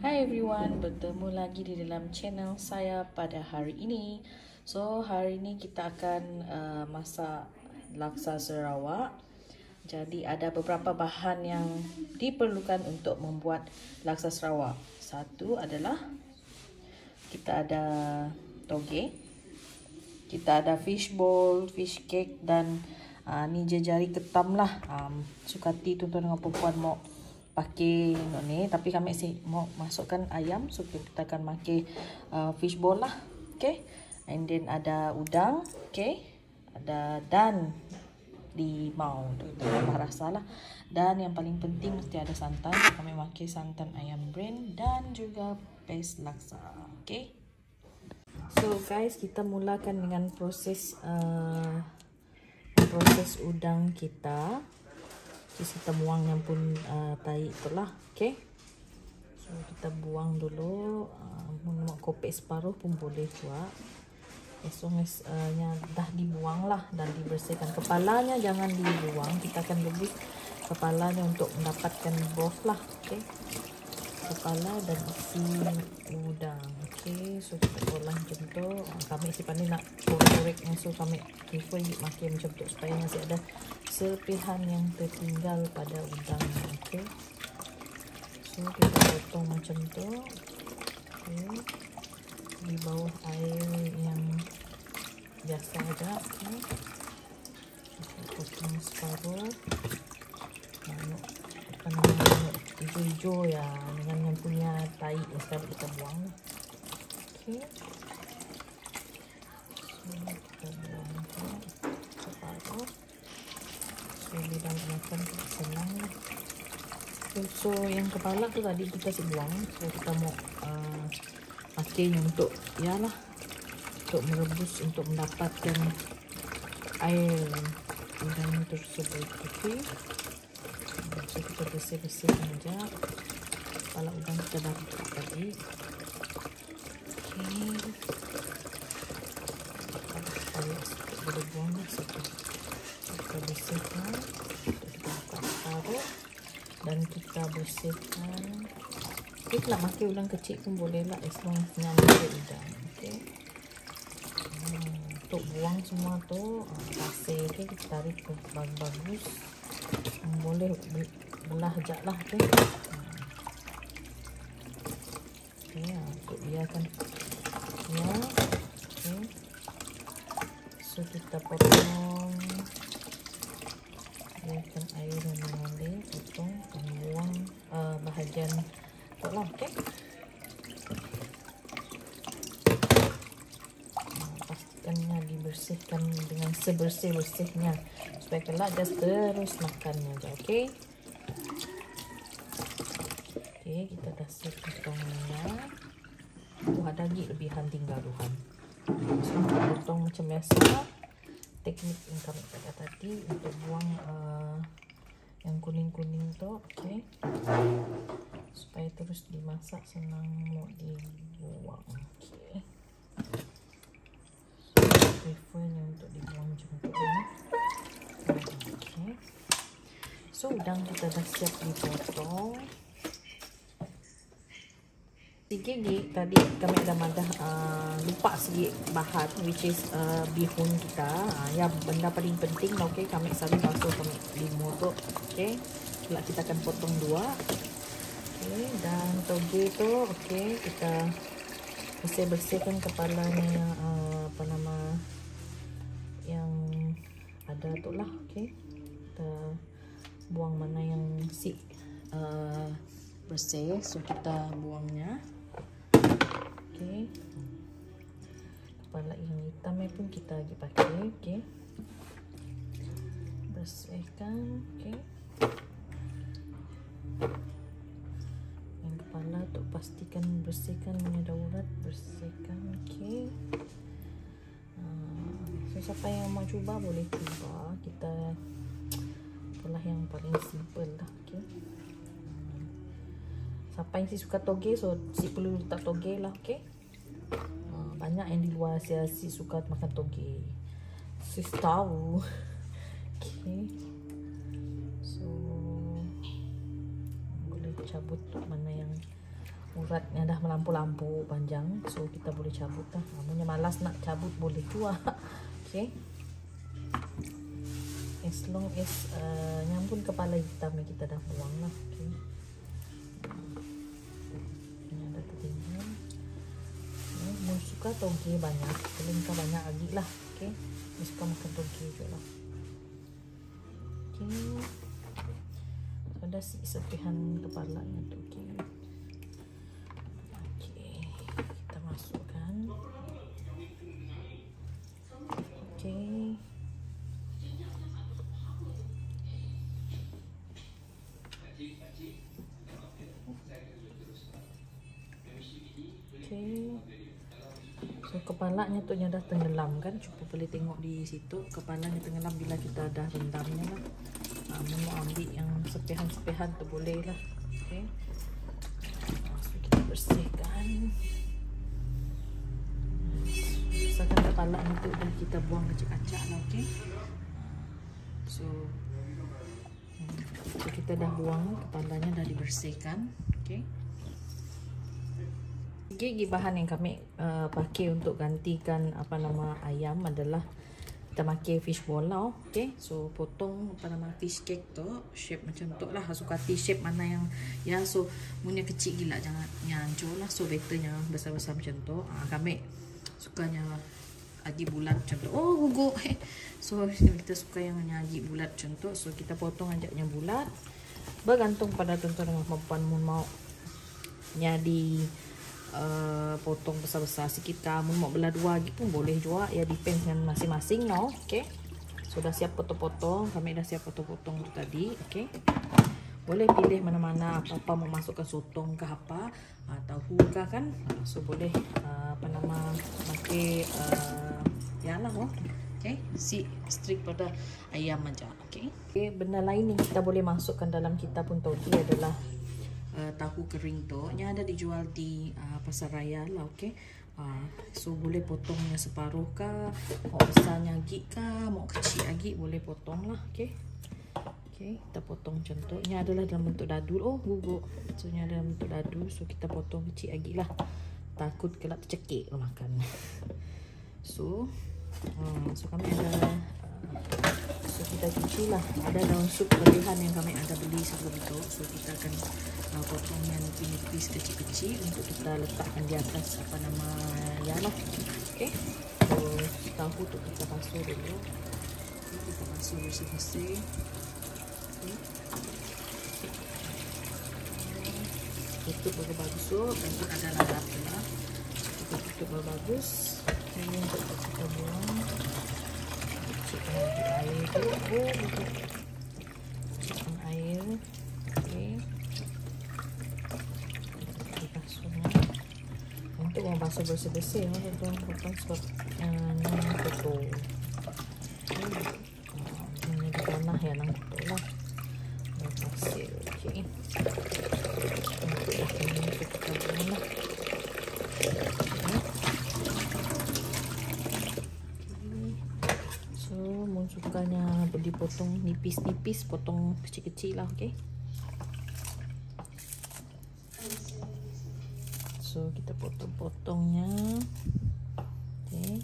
Hai everyone, bertemu lagi di dalam channel saya pada hari ini. So, hari ini kita akan uh, masak laksa Sarawak. Jadi, ada beberapa bahan yang diperlukan untuk membuat laksa Sarawak. Satu adalah kita ada toge. Kita ada fish bowl, fish cake dan uh, ni jari ketam lah. Um, sukati tuan-tuan dengan perempuan mau pakai ni tapi kami si mau masukkan ayam so kita akan pakai uh, fish ball lah. Okay? And then ada udang okay? Ada dan limau. Tu tambah rasa lah. Dan yang paling penting mesti ada santan. So, kami pakai santan ayam brain dan juga paste laksa okay? So guys kita mulakan dengan proses uh, proses udang kita Terus kita buang yang pun uh, tahi itulah. Okay. So kita buang dulu. Uh, nak kopek separuh pun boleh juga. As long as uh, dah dibuang lah dan dibersihkan. Kepalanya jangan dibuang. Kita akan rebus kepalanya untuk mendapatkan broth lah. Okay. Kepala dan isi udang. Okay. So kita olah macam tu. Uh, kami si pandai nak korek-korek. So kami prefer makan macam tu. Supaya masih ada serpihan yang tertinggal pada udang okey so kita potong macam tu okey di bawah air yang biasa aja okey potong separuh lalu namanya hijau-hijau ya dengan yang punya tai yang sekarang kita buang. Okey. So kita buang separuh jadi dan makan senang. So, so yang kepala tu tadi kita si buang. So kita mau uh, pakai untuk ya lah untuk merebus untuk mendapatkan air udang tersebut okay. Kita bersih bersih saja. Kepala udang kita dah tadi. Okay. boleh buang sedikit kita bersihkan. Kita buka dan kita bersihkan. Kita nak pakai udang kecil pun boleh lah as long as nyaman udang okay. hmm, untuk buang semua tu. Uh, pasir okay, kita tarik bagus-bagus. Hmm, boleh belah sekejap lah. Hmm. Okay, uh, untuk biarkan ya okay. so kita potong biarkan air yang mengalir potong dan buang uh, bahagian okey uh, pastikannya dibersihkan dengan sebersih-bersihnya supaya kelak just terus makannya aja okey okey kita dah siap potongnya oh ada lagi lebihan tinggal Tuhan so, potong macam biasa teknik yang kami kata tadi untuk buang uh, yang kuning-kuning tu okay. supaya terus dimasak senang mau dibuang okay. so, prefernya untuk dibuang macam tu okay. so udang kita dah siap dipotong Sikit tadi kami ada madah uh, lupa sikit bahan which is uh, bihun kita. Uh, ya benda paling penting okey kami sari basuh kami lima tu. Okey. Kalau kita akan potong dua. Okey dan toge tu okey kita bersih bersihkan kepalanya uh, apa nama yang ada tu lah okey. Kita buang mana yang si uh, bersih so kita buangnya okey. Kepala yang hitam pun kita lagi pakai okey. Bersihkan okey. Yang kepala tu pastikan bersihkan punya daurat bersihkan okey. Uh, so siapa yang mau cuba boleh cuba. Kita itulah yang paling simple lah okey siapa yang si suka toge so si perlu letak toge lah okey uh, banyak yang di luar si, si suka makan toge. Si tahu. Okey so boleh cabut mana yang uratnya dah melampu-lampu panjang so kita boleh cabut lah. Namanya malas nak cabut boleh juga. Okay. As long as uh, nyambun kepala hitam yang kita dah buang lah okay suka toge banyak. Kita banyak lagi lah. Okay mau suka makan toge juga lah. Okay so, ada si serpihan kepala tu okay Kepalanya tu dah tenggelam kan. Cuba boleh tengok di situ kepalanya tenggelam bila kita dah rendamnya lah. Ha, mau ambil yang sepihan-sepihan tu boleh lah. Okay. So kita bersihkan. Misalkan kepala tu dah kita buang kacak-kacak lah. Okay. So, so kita dah buang kepalanya dah dibersihkan. Okay gigi bahan yang kami uh, pakai untuk gantikan apa nama ayam adalah kita pakai fish ball lah okay so potong apa nama fish cake tu shape macam tu lah. Suka hati shape mana yang ya so punya kecil gila jangan nyancur lah. So betternya besar-besar macam tu. Uh, kami sukanya agi bulat macam tu. Oh gugu so kita suka yang nyagi bulat macam tu. So kita potong ajaknya bulat. Bergantung pada tentu dengan kemampuan mau nyadi uh, potong besar-besar sikit kamu mau belah dua gitu pun boleh juga ya depends dengan masing-masing no okay sudah siap potong-potong kami dah siap potong-potong tadi okay boleh pilih mana-mana apa-apa mau masukkan sotong ke apa uh, tahu ke kan uh, so boleh uh, apa nama pakai uh, ya lah oh. Okay, si strik pada ayam aja. Okay. okay, benda lain yang kita boleh masukkan dalam kita pun togi adalah uh, tahu kering tu yang ada dijual di uh, pasar raya lah okey? Uh, so boleh potongnya separuh ke mau besarnya lagi ke mau kecil lagi boleh potong lah okey? Okey kita potong contohnya adalah dalam bentuk dadu. Oh gugu so nya dalam bentuk dadu. So kita potong kecil lagi lah. Takut kelak tercekik makan. So uh, so kami ada So kita cuci lah Ada daun sup lebihan yang kami ada beli sebelum itu So kita akan uh, yang nipis kecil-kecil Untuk kita letakkan di atas apa nama ya lah. Okay So tahu tu kita basuh dulu. Okay, Kita basuh bersih-bersih. Okay Tutup bagus-bagus Nanti ada ladap lah Kita tutup bagus. Ini untuk kita buang air dulu masukkan air okey untuk membasuh bersih-bersih ya, tuan bukan sebab uh, ni kotor ini di tanah ya nang kotor lah bersih okey untuk ini kita buang lah sukanya dipotong nipis-nipis potong kecil-kecil lah okay so kita potong-potongnya. Okay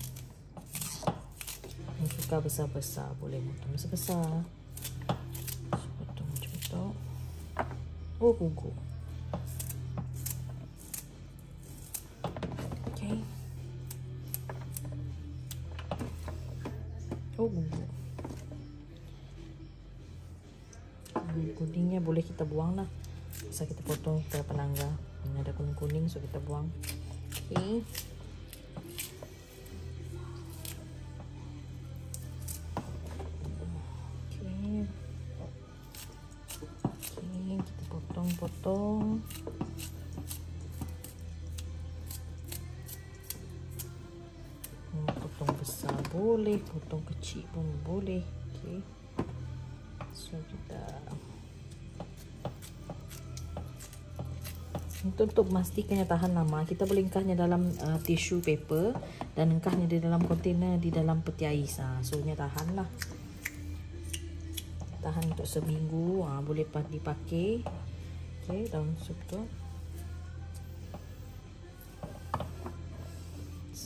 yang suka besar-besar boleh potong besar-besar. So, potong macam tu oh gugur kita buang lah. Bisa kita potong ke penangga. Ini ada kuning-kuning so kita buang. Okay. kita potong-potong potong. Besar boleh potong kecil pun boleh. Okay. so kita untuk untuk memastikannya tahan lama kita boleh engkahnya dalam uh, tisu paper dan engkahnya di dalam kontainer di dalam peti ais. Ah, ha. so dia tahan lah. Tahan untuk seminggu. Ha. boleh dipakai. Okey, daun sup tu.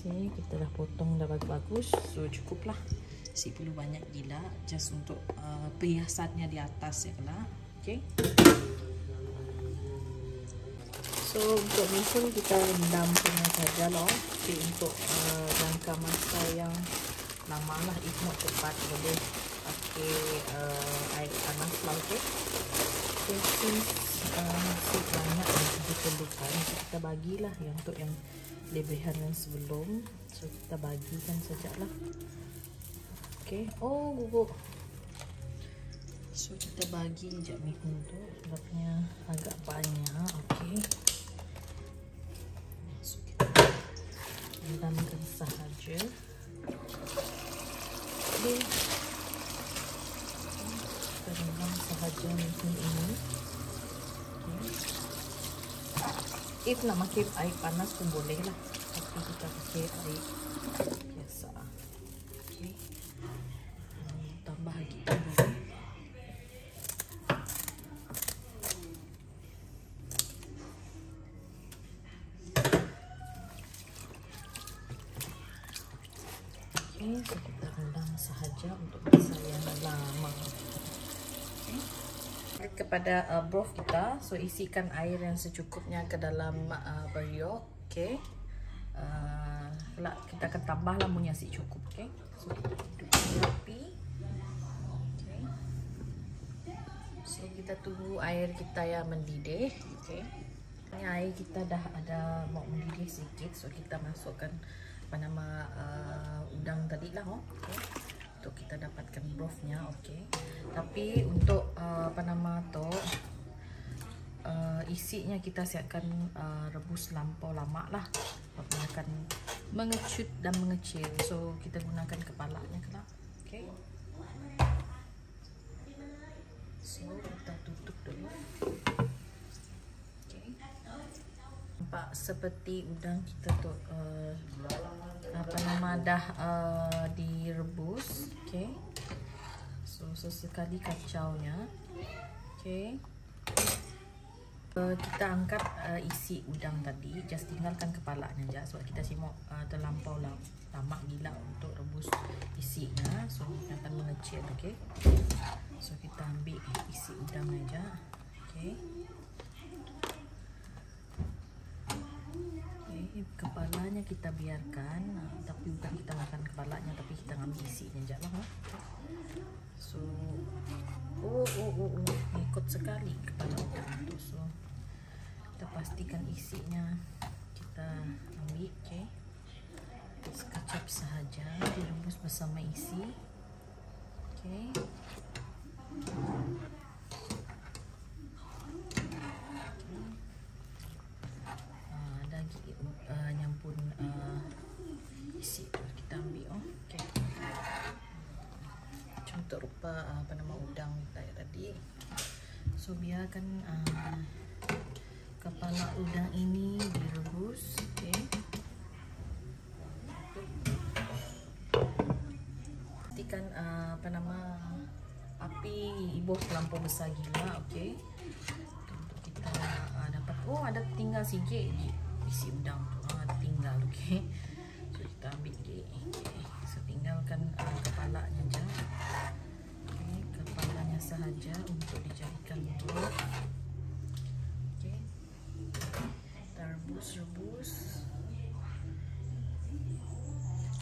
Okay, kita dah potong dah bagus-bagus. So cukuplah. Si perlu banyak gila. Just untuk uh, perhiasannya di atas ya kena okey. So untuk pun kita rendam punya saja loh. Okay, untuk uh, jangka masa yang lama lah not cepat boleh pakai uh, air panas lah okay. Okay, since uh, masih banyak yang diperlukan. Kita bagilah yang untuk yang lebihan yang sebelum. So kita bagikan saja lah ok oh guguk so kita bagi je mihun tu. Sebabnya agak banyak. Ok rendamkan sahaja. Ok kita rendam sahaja mihun ini. If nak pakai air panas pun boleh lah tapi kita pakai air sahaja untuk masa yang lama. Okay kepada uh, broth kita so isikan air yang secukupnya ke dalam uh, beriok okey uh, kita akan tambahlah punya si cukup okey so api okey so kita tunggu air kita yang mendidih ini air kita dah ada mau mendidih sikit so kita masukkan apa nama uh, udang tadi lah oh. okey untuk kita dapatkan brothnya okey tapi untuk uh, apa nama tu uh, isinya kita siapkan uh, rebus lampau lama lah. Akan mengecut dan mengecil. So kita gunakan kepalanya kena okey so kita tutup dulu. Okey nampak seperti udang kita tu uh, apa nama dah uh, direbus. Okey. So sesekali kacaunya. Okey. Uh, kita angkat uh, isi udang tadi. Just tinggalkan kepalanya aja sebab kita simok uh, terlampau lah lama gila untuk rebus isinya. So kita akan mengecil okey. So kita ambil isi udang aja. Okey kepalanya kita biarkan tapi bukan kita makan kepalanya tapi kita ambil isinya je lah so oh oh oh, oh. sekali kepala udang tu so kita pastikan isinya kita ambil okay. sekejap sahaja direbus bersama isi okay. Apa nama api ibu terlampau besar gila, okey. Untuk kita uh, dapat oh ada tinggal sikit isi udang tu. Ah uh, tinggal, okey. So kita ambil dia. Okay. So tinggalkan uh, kepalanya je sahaja untuk dijadikan brok. Okey. Kita rebus-rebus.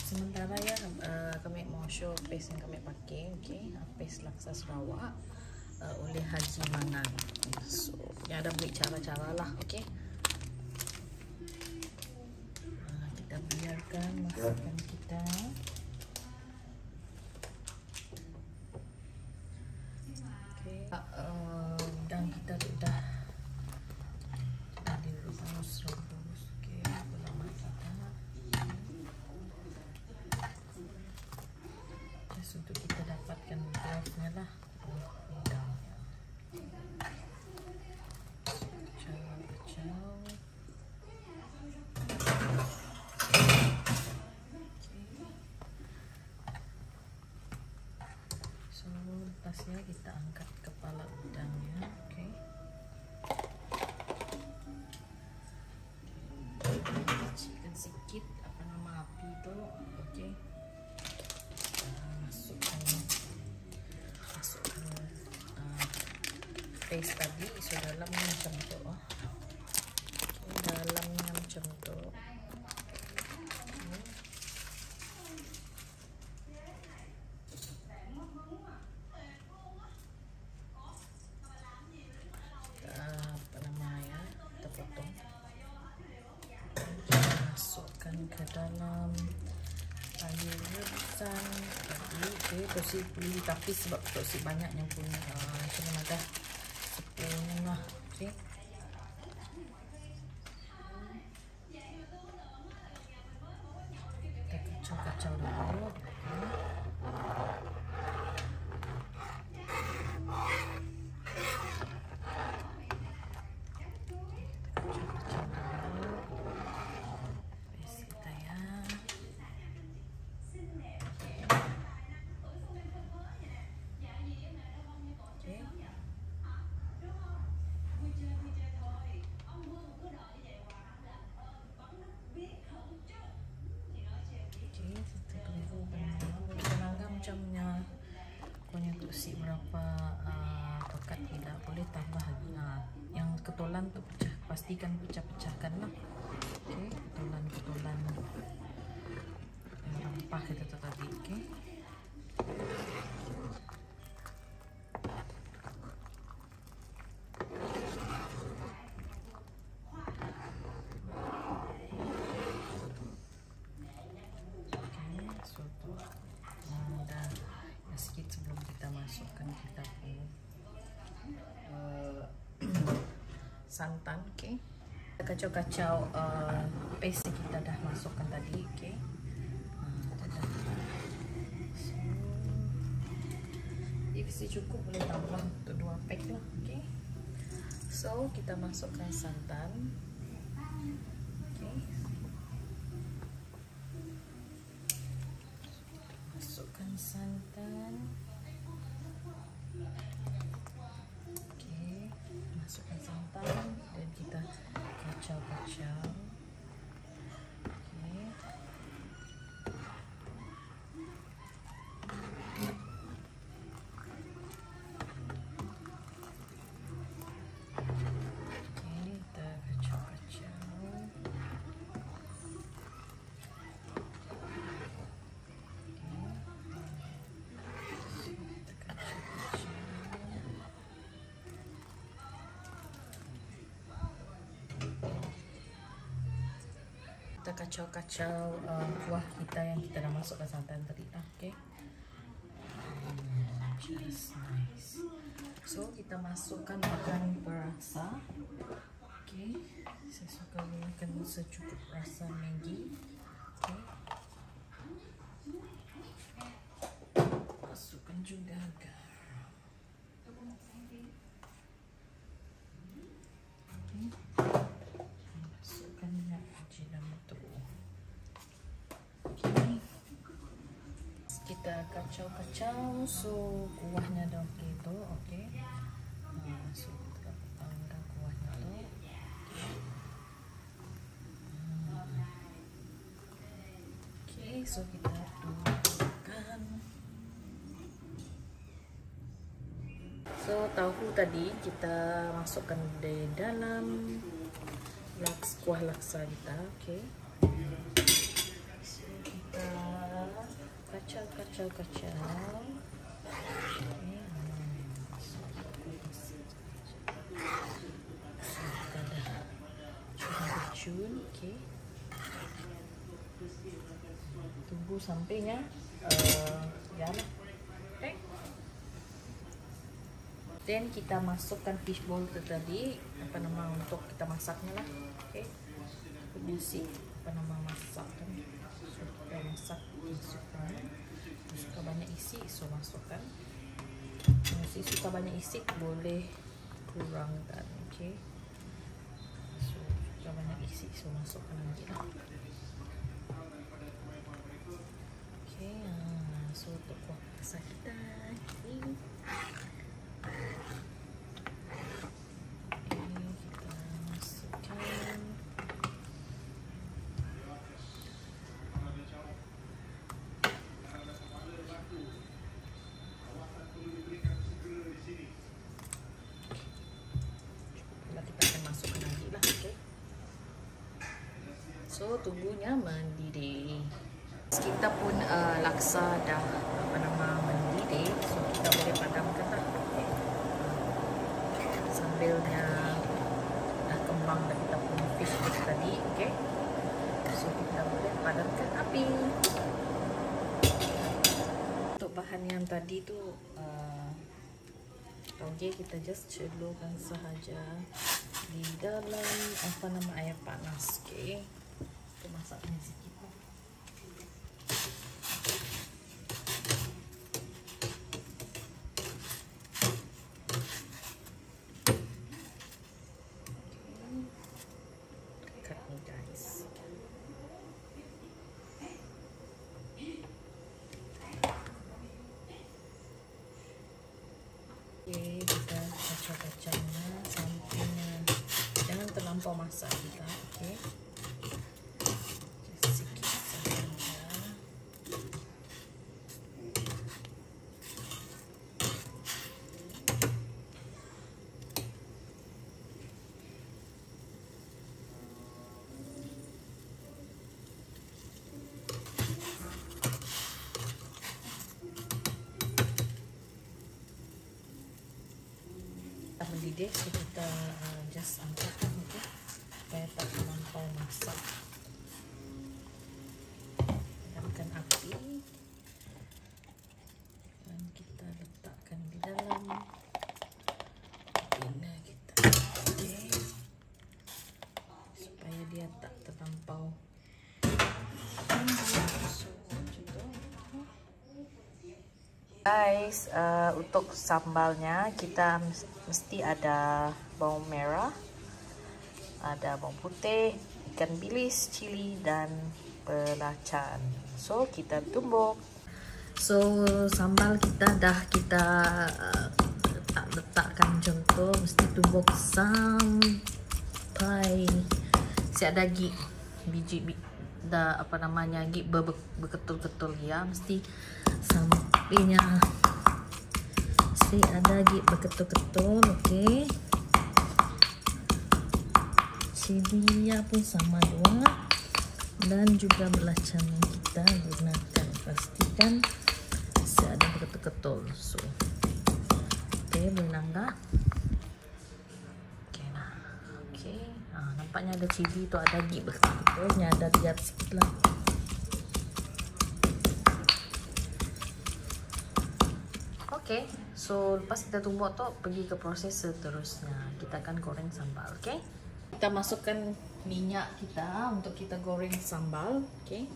Sementara ya show paste yang kami pakai, okey. Paste laksa Sarawak uh, oleh Haji Manan. So, ya ada beri cara-cara lah, okey. Uh, kita biarkan masakan kita. Atasnya kita angkat kepala udangnya oke okay. kecilkan sedikit apa nama tu okey masukkan masukkan uh, paste tadi so dalamnya macam tu oh. okay, dalamnya macam ke dalam air rebusan tadi okay, tosi pilih tapi sebab tosi banyak yang punya uh, macam mana dah sepuluh lah okay. kita kacau-kacau dulu si berapa uh, pekat tidak boleh tambah lagi. Uh, yang ketulan tu pecah. Pastikan pecah-pecahkan lah. Okay, yang rempah kita tu tadi okay. Santan okey. Kacau-kacau uh, paste kita dah masukkan tadi okey. If cukup boleh tambah untuk dua pack lah okey. So kita masukkan santan kacau-kacau kita kacau-kacau uh, kuah kita yang kita dah masukkan santan tadi lah, okay? Just nice. So kita masukkan makan perasa, okay? Saya suka gunakan secukup rasa Maggi, okay? Masukkan juga garam. Kacau-kacau so kuahnya dah okey tu okey uh, so kita tambahkan kuahnya tu okey so kita tuangkan so tahu tadi kita masukkan di dalam laks kuah laksa kita okey kacau kacau kacau tunggu sampainya uh, ya okay. then kita masukkan fish bowl tadi. Apa nama untuk kita masaknya lah. Okay. si apa nama masak kan so kita masak masukkan suka banyak isi so masukkan. Masih suka banyak isi boleh kurangkan okey? So suka banyak isi so masukkan lagi lah. Okey uh, so untuk kuah kita ini Tunggunya mendidih. Kita pun uh, laksa dah apa nama mendidih. So kita boleh padamkan tak? Sambilnya dah kembang dah kita punya fish tadi, okay? So kita boleh padamkan api bahan yang tadi tu uh, okay, kita just celurkan sahaja di dalam apa nama air panas okay. Kita masakkan sikit Okey, kita kacang-kacangnya sampingnya. Jangan terlampau masak kita, okey. Mendidih so kita uh, just angkatkan okay? supaya tak terlampau masak padamkan api dan kita letakkan di dalam bina kita okay? supaya dia tak terlampau Guys, uh, untuk sambalnya kita mesti ada bawang merah, ada bawang putih, ikan bilis, cili dan belacan. So kita tumbuk. So sambal kita dah kita uh, letak letakkan macam tu, mesti tumbuk sampai si ada gig biji biji dah apa namanya gig berketul-ketul ya mesti sampai si ada lagi berketul-ketul okey. Cilinya pun sama dua dan juga belacan yang kita gunakan. Pastikan si ada berketul-ketul so okey boleh nangga okey nah okey. Ha, nampaknya ada cili tu ada lagi berketul-ketul ni ada lihat sikit lah. Okay, so lepas kita tumbuk tu pergi ke proses seterusnya. Kita akan goreng sambal, okay? Kita masukkan minyak kita untuk kita goreng sambal, okay?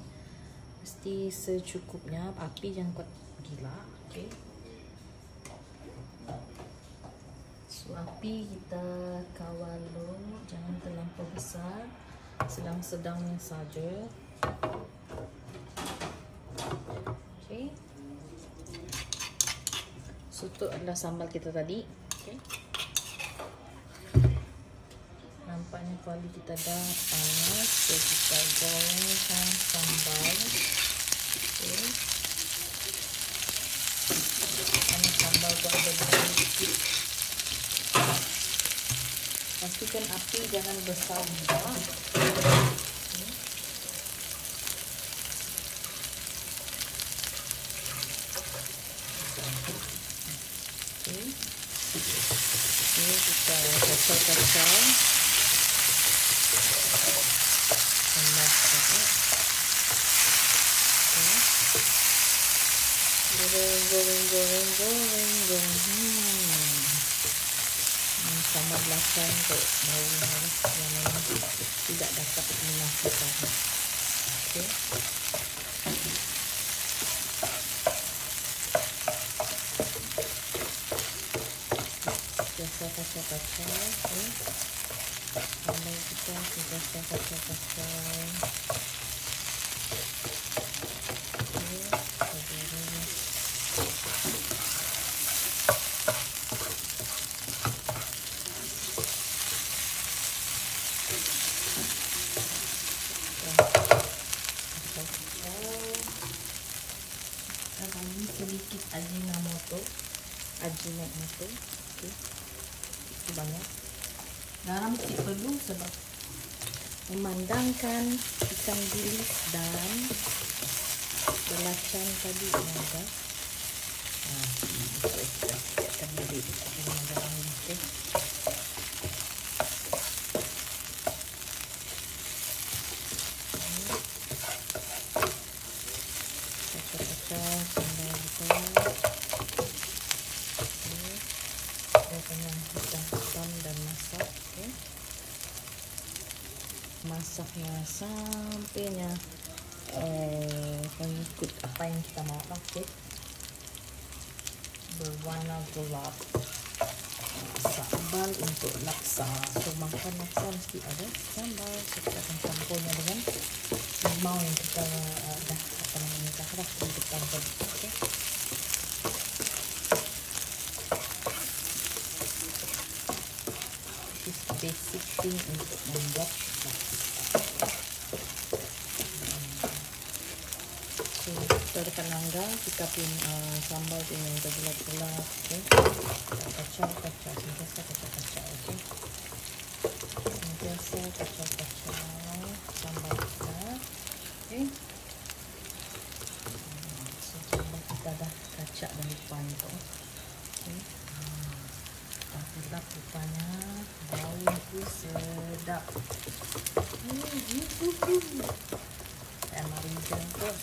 Mesti secukupnya, api jangan kuat gila, okay? So api kita kawal dulu, jangan terlampau besar, sedang-sedangnya saja. Okay? So tu adalah sambal kita tadi. Okay. Nampaknya kuali kita dah panas. So kita gorengkan sambal. Okay. Sambal tu ada sedikit. Pastikan api jangan besar. Goreng goreng goreng goreng goreng sama belakang yang memang tidak dapat dimasukkan okay. kacau-kacau okay. Tambah kita kacau-kacau-kacau sedikit ajinomoto ajinomoto okay itu banyak. Garam tidak perlu sebab memandangkan ikan bilis dan belacan tadi yang ada. Nah, kita akan beri dengan dalam ini. masaknya sampainya eh, mengikut apa yang kita mau? Pakai berwarna gelap. Sambal untuk laksa. So makan laksa mesti ada sambal. So kita akan campurnya dengan limau yang kita uh, dah apa namanya dah dah depan tadi okay. this is basic thing untuk membuat kita nangga kita pun uh, sambal tu yang gelap-gelap okey. Kacau kacau. Sentiasa kacau kacau okey. Sentiasa kacau kacau sambal kita okey hmm, so sambal kita dah kacau dan depan tu okey hmm, dah gelap rupanya bau itu sedap hmm, dan mari jemput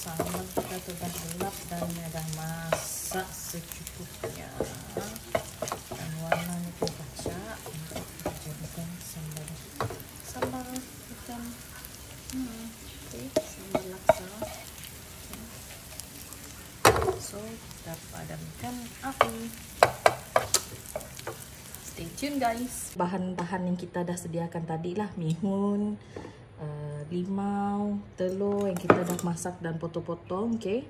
sambal kita sudah gelap dan dah masak secukupnya dan warnanya pun kacak untuk dijadikan sambal sambal ikan hmm, okay, sambal laksa so kita padamkan api stay tune guys bahan-bahan yang kita dah sediakan tadi lah mihun uh, limau, telur yang kita dah masak dan potong-potong, okey.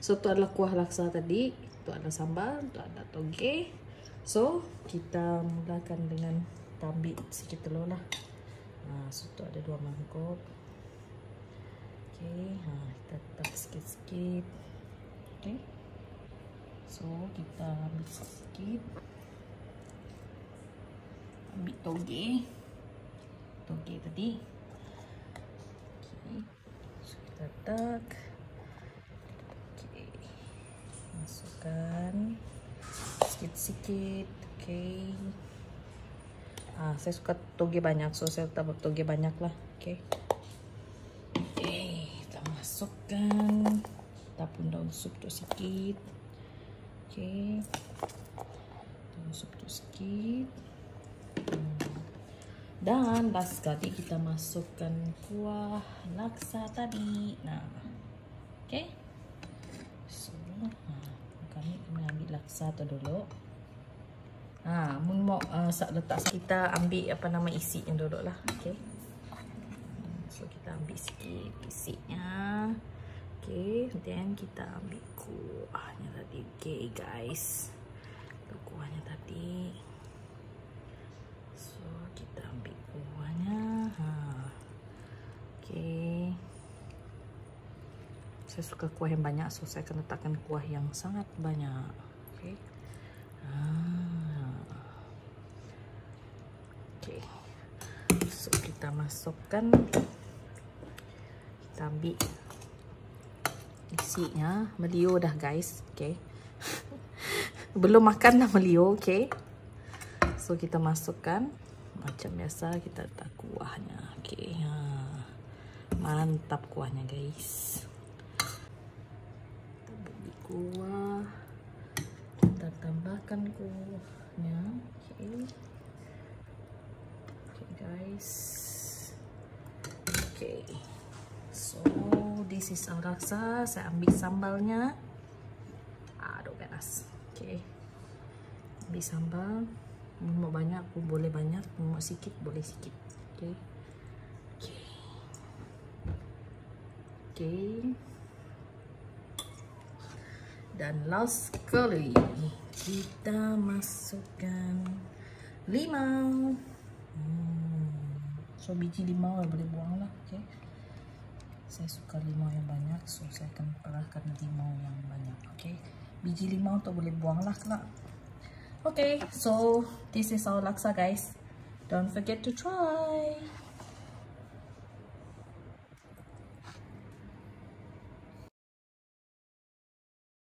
So tu adalah kuah laksa tadi, tu adalah sambal, tu ada toge. So kita mulakan dengan tambik sikit telur lah. Ha, so tu ada dua mangkuk. Okey, ha kita letak sikit-sikit. Okey. So kita ambil sikit. Ambil toge. Toge tadi letak okay. masukkan sikit-sikit okay. ah, saya suka toge banyak so saya letak toge banyak lah okay. Okay, kita masukkan kita pun daun sup tu sikit okay. daun sup tu sikit dan last sekali kita masukkan kuah laksa tadi. Nah. Okey. So, ha, kami kena ambil laksa tu dulu. Ha, mun mau uh, letak kita ambil apa nama isi yang dulu lah. Okey. So kita ambil sikit isinya. Okey, then kita ambil kuahnya tadi. Okey, guys. Kuahnya tadi. Saya suka kuah yang banyak so saya akan letakkan kuah yang sangat banyak okay. ah. okay. so kita masukkan kita ambil isinya melio dah guys okay. belum makan dah melio okay. so kita masukkan macam biasa kita letak kuahnya okay. ha. mantap kuahnya guys kuah kita tambahkan kuahnya. Okay. okay guys. Okay. So this is our raksa saya ambil sambalnya. Aduh panas okay. Ambil sambal. Mau banyak pun boleh banyak. Mau sikit boleh sikit. Okay. Okay. Okay dan last sekali kita masukkan limau. Hmm. so biji limau boleh buang lah okay. Saya suka limau yang banyak so saya akan perahkan limau yang banyak okay. Biji limau tu boleh buang lah kelak. Okay so this is our laksa guys. Don't forget to try